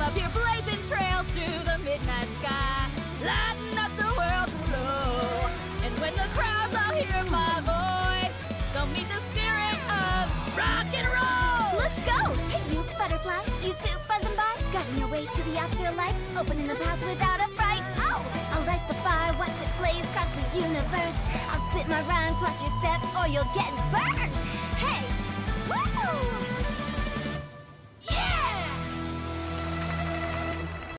up here blazing trails through the midnight sky, lighting up the world below. And when the crowds all hear my voice, they'll meet the spirit of rock and roll. Let's go! Hey, you butterfly, you too buzzing by, guiding your way to the afterlife, opening the path without a fright. Oh, I'll light the fire, watch it blaze across the universe. I'll spit my rhymes, watch your step, or you'll get burned. Hey!